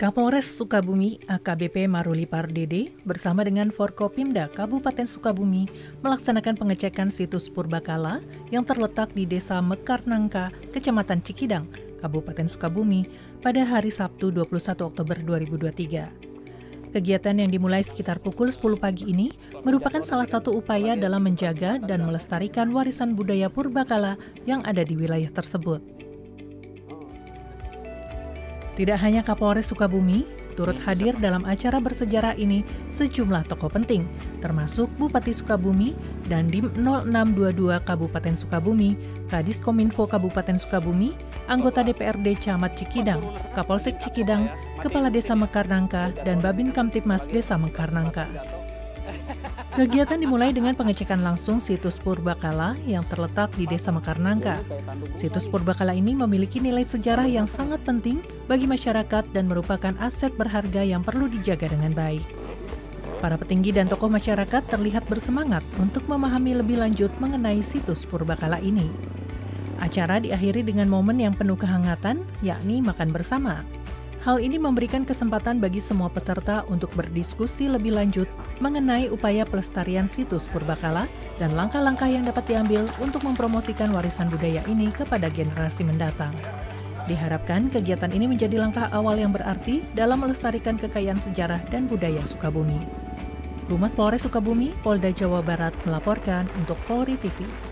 Kapolres Sukabumi AKBP Maruli Pardede bersama dengan Forkopimda Kabupaten Sukabumi melaksanakan pengecekan situs Purbakala yang terletak di Desa Mekar Nangka, Kecamatan Cikidang, Kabupaten Sukabumi pada hari Sabtu 21 Oktober 2023. Kegiatan yang dimulai sekitar pukul 10 pagi ini merupakan salah satu upaya dalam menjaga dan melestarikan warisan budaya Purbakala yang ada di wilayah tersebut. Tidak hanya Kapolres Sukabumi, turut hadir dalam acara bersejarah ini sejumlah tokoh penting, termasuk Bupati Sukabumi, dan Dim 0622 Kabupaten Sukabumi, Kadis Kominfo Kabupaten Sukabumi, anggota DPRD Camat Cikidang, Kapolsek Cikidang, Kepala Desa Mekarnangka, dan Babin Kamtipmas Desa Mekarnangka. Kegiatan dimulai dengan pengecekan langsung situs Purbakala yang terletak di Desa Mekarnangka. Situs Purbakala ini memiliki nilai sejarah yang sangat penting bagi masyarakat dan merupakan aset berharga yang perlu dijaga dengan baik. Para petinggi dan tokoh masyarakat terlihat bersemangat untuk memahami lebih lanjut mengenai situs Purbakala ini. Acara diakhiri dengan momen yang penuh kehangatan, yakni makan bersama. Hal ini memberikan kesempatan bagi semua peserta untuk berdiskusi lebih lanjut mengenai upaya pelestarian situs Purbakala dan langkah-langkah yang dapat diambil untuk mempromosikan warisan budaya ini kepada generasi mendatang. Diharapkan kegiatan ini menjadi langkah awal yang berarti dalam melestarikan kekayaan sejarah dan budaya Sukabumi. Humas Polres Sukabumi, Polda Jawa Barat melaporkan untuk Polri TV.